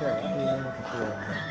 そこだね。